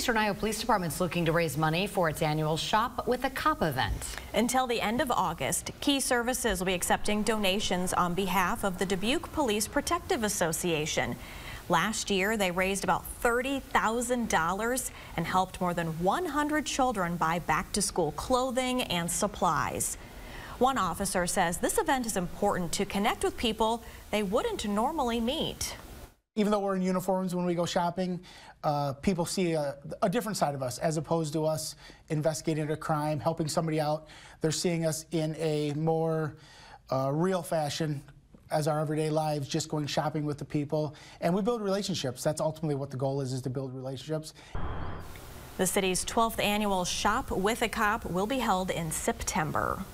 Eastern Iowa Police Department's looking to raise money for its annual Shop with a Cop event. Until the end of August, Key Services will be accepting donations on behalf of the Dubuque Police Protective Association. Last year, they raised about $30,000 and helped more than 100 children buy back-to-school clothing and supplies. One officer says this event is important to connect with people they wouldn't normally meet even though we're in uniforms when we go shopping, uh, people see a, a, different side of us as opposed to us investigating a crime, helping somebody out. They're seeing us in a more uh, real fashion as our everyday lives, just going shopping with the people. And we build relationships. That's ultimately what the goal is, is to build relationships. The city's 12th annual Shop with a Cop will be held in September.